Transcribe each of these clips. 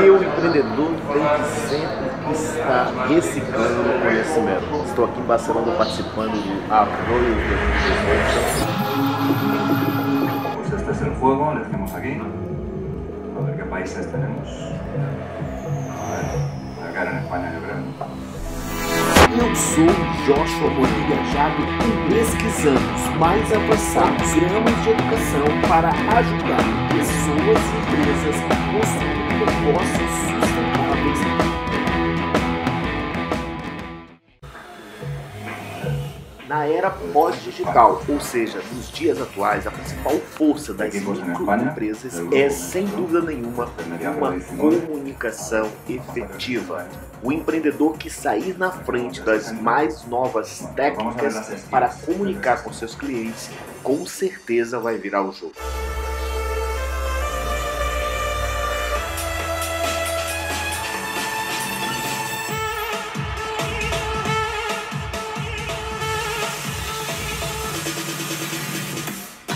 Porque o empreendedor tem que sempre estar reciclando o conhecimento. Estou aqui em Barcelona participando do Arroio de Pues este es el juego, le tenemos aquí. A ver qué países tenemos. A ver, acá en España yo creo. Eu sou Joshua Rodrigues viajado e pesquisando os mais avançados gramas de educação para ajudar pessoas e empresas a construir negócios sustentáveis na era pós-digital, ou seja, nos dias atuais, a principal força das microempresas é, sem dúvida nenhuma, uma comunicação efetiva. O empreendedor que sair na frente das mais novas técnicas para comunicar com seus clientes, com certeza vai virar o jogo.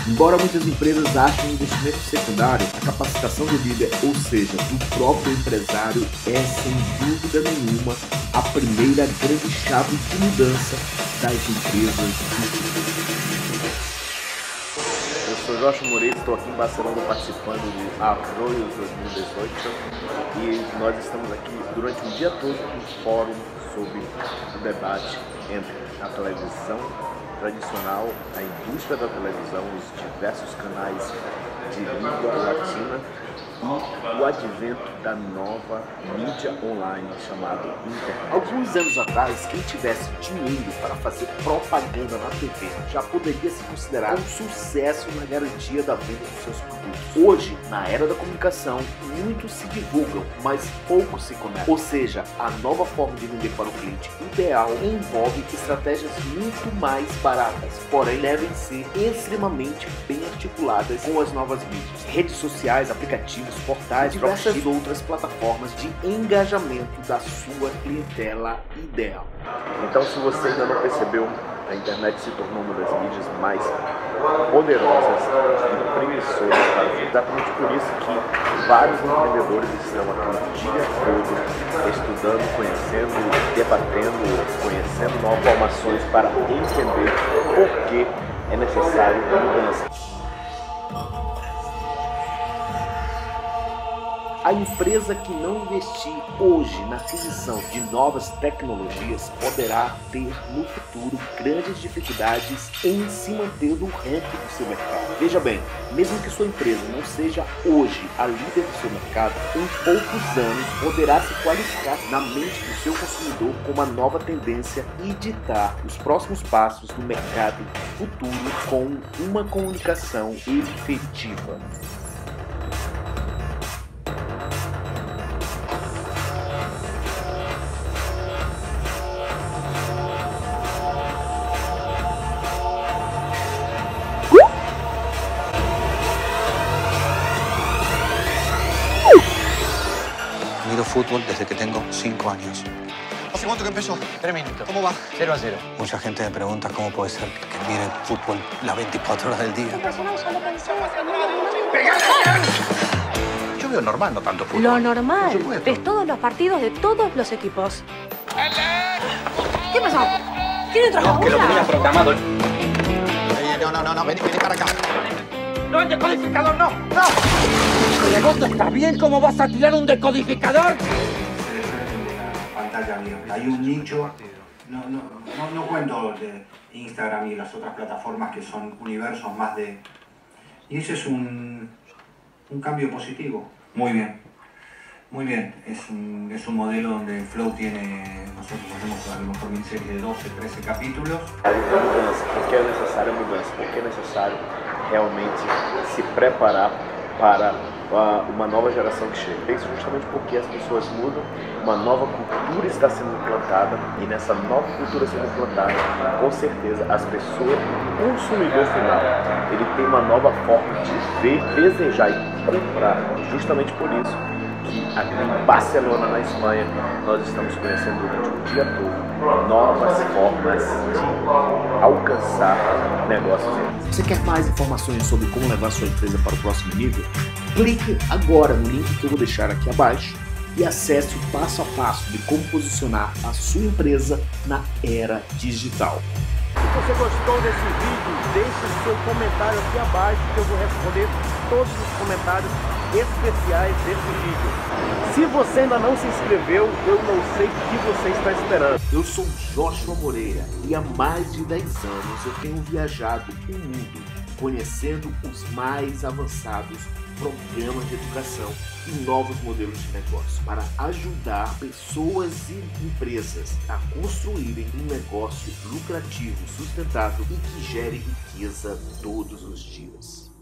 Embora muitas empresas achem investimento secundário, a capacitação do líder, ou seja, do próprio empresário, é sem dúvida nenhuma a primeira grande chave de mudança das empresas. Eu sou Jorge Moreira, estou aqui em Barcelona participando do Arroios 2018 e nós estamos aqui durante o dia todo um fórum sobre o debate entre a televisão tradicional, a indústria da televisão, os diversos canais de língua latina e o advento da nova mídia online chamada internet. Alguns anos atrás, quem tivesse dinheiro para fazer propaganda na TV já poderia se considerar um sucesso na garantia da venda dos seus produtos. Hoje, na era da comunicação, muitos se divulgam, mas poucos se conectam. Ou seja, a nova forma de vender para o cliente ideal envolve estratégias muito mais baratas, porém devem ser extremamente bem articuladas com as novas mídias, redes sociais, aplicativos, portais e diversas outras plataformas de engajamento da sua clientela ideal. Então, se você ainda não percebeu, a internet se tornou uma das mídias mais poderosas e para vida. Exatamente por isso que vários empreendedores estão aqui o dia todo estudando, conhecendo, debatendo, conhecendo novas formações para entender por que é necessário mudança. A empresa que não investir hoje na aquisição de novas tecnologias poderá ter no futuro grandes dificuldades em se manter no ranking do seu mercado. Veja bem, mesmo que sua empresa não seja hoje a líder do seu mercado, em poucos anos poderá se qualificar na mente do seu consumidor com uma nova tendência e ditar os próximos passos do mercado futuro com uma comunicação efetiva. Fútbol desde que tengo cinco años. ¿Hace cuánto que empezó? Tres minutos. ¿Cómo va? 0 a 0. Mucha gente me pregunta cómo puede ser que mire fútbol las 24 horas del día. Yo veo normal, no tanto fútbol. Lo normal. Ves todos los partidos de todos los equipos. ¿Qué pasó? ¿Tiene otra No, que lo tenía programado. No, no, no, no, vení, vení para acá. ¡No, el decodificador no! ¡No! ¿El negocio está bien? ¿Cómo vas a tirar un decodificador? Pantalla abierta. Hay un nicho, no, no, no, no cuento de Instagram y las otras plataformas que son universos más de... Y ese es un, un cambio positivo. Muy bien. Muy bien, es un, es un modelo donde Flow tiene, nosotros hacemos a lo mejor miniseries de 12, 13 capítulos. Por que é necessária a mudança? Por que é necessário realmente se preparar para uma nova geração que chega. Isso justamente porque as pessoas mudam, uma nova cultura está sendo implantada e nessa nova cultura sendo implantada, com certeza as pessoas, o consumidor final, ele tem uma nova forma de ver, desejar e comprar. Justamente por isso aqui em Barcelona, na Espanha, nós estamos conhecendo durante o dia todo novas formas de alcançar negócios. Você quer mais informações sobre como levar sua empresa para o próximo nível? Clique agora no link que eu vou deixar aqui abaixo e acesse o passo a passo de como posicionar a sua empresa na era digital. Se você gostou desse vídeo, deixe seu comentário aqui abaixo que eu vou responder todos os comentários especiais desse vídeo. Se você ainda não se inscreveu, eu não sei o que você está esperando. Eu sou Joshua Moreira e há mais de 10 anos eu tenho viajado o mundo conhecendo os mais avançados programas de educação e novos modelos de negócio para ajudar pessoas e empresas a construírem um negócio lucrativo, sustentável e que gere riqueza todos os dias.